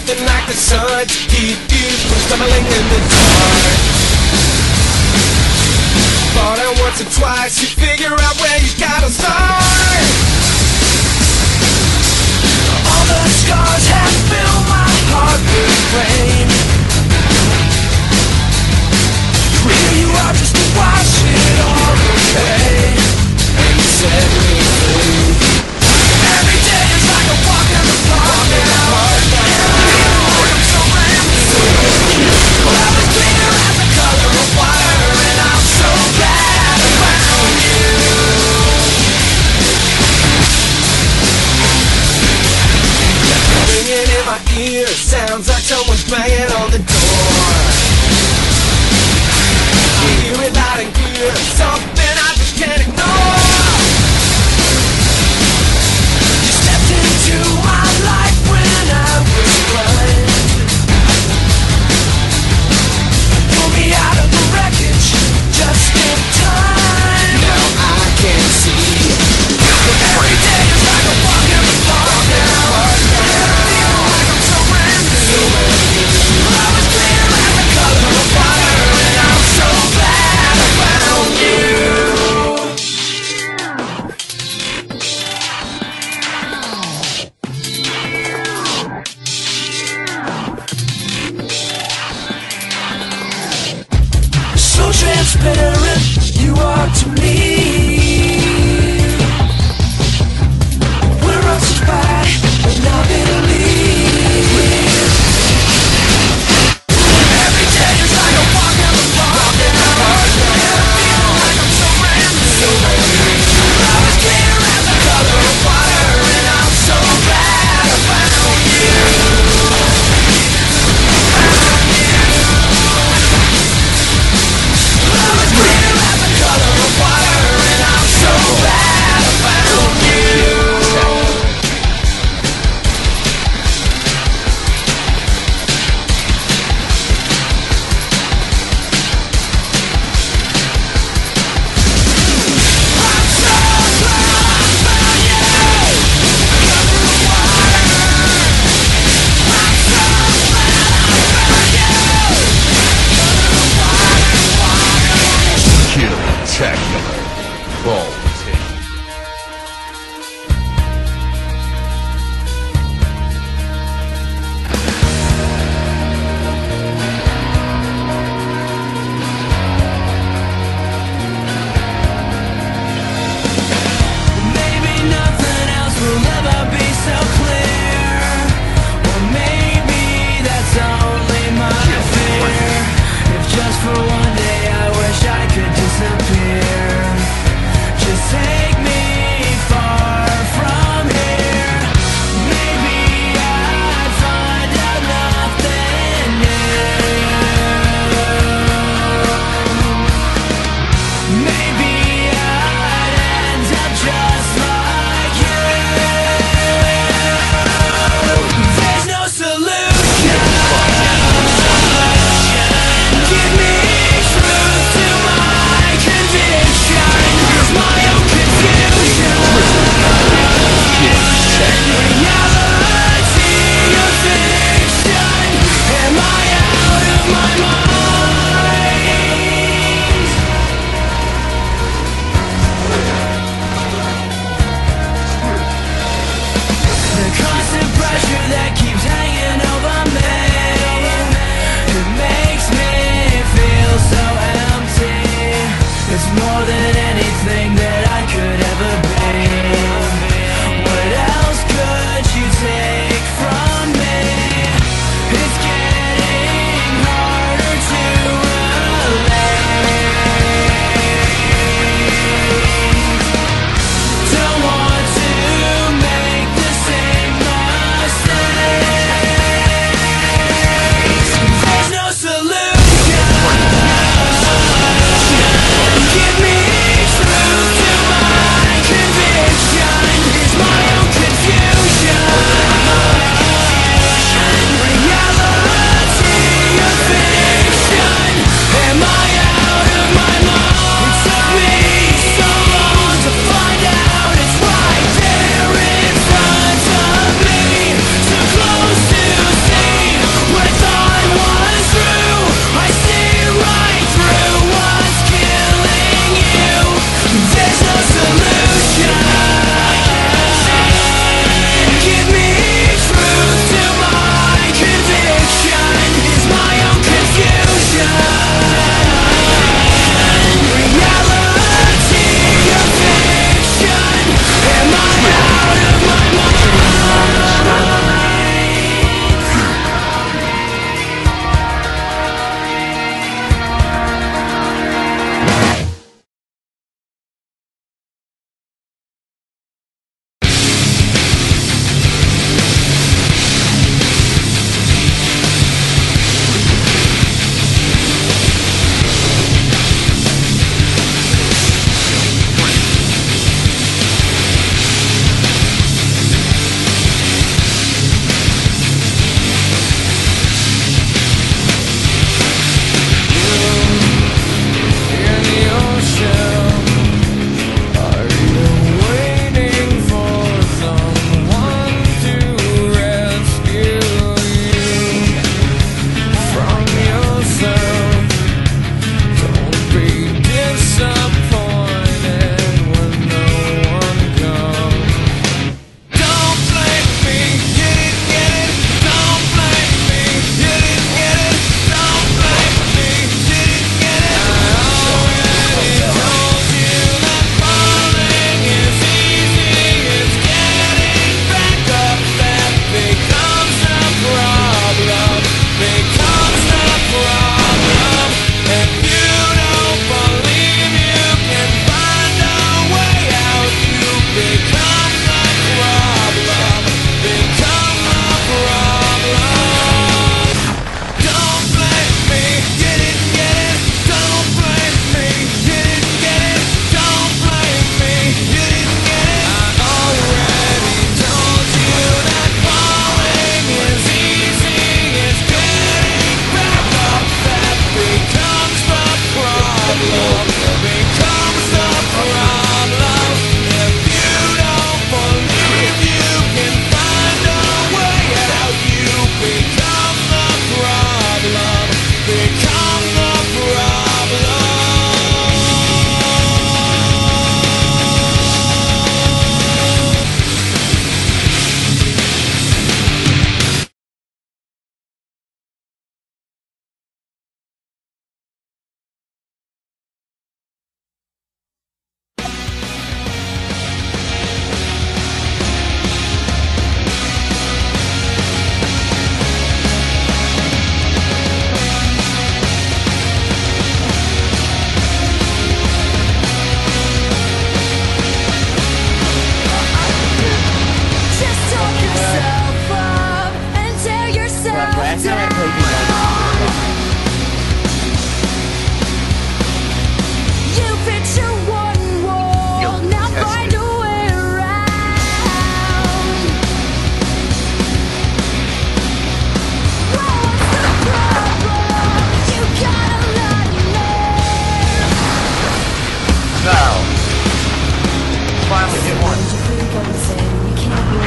nothing like the sun's heat You stumbling in the dark. Fall down once or twice You figure out where you gotta start. transparent you are to me. than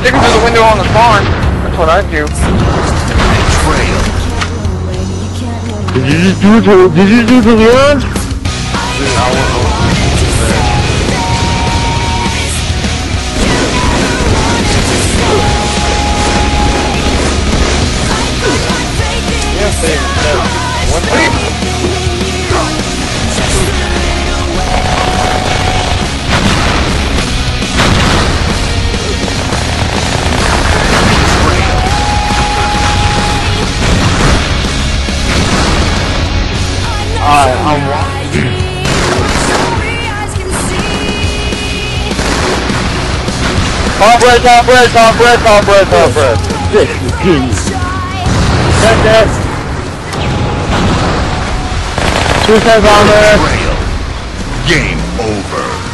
sticking through the window on the farm. That's what I do. Did you just do it to, did you do it to Leon? Dude, I won't know. Yes, they, Wa- Top bread, top bread, top bread, top bread, top bread. This is good. That's it. Suicide bomber. Betrayal. Game over.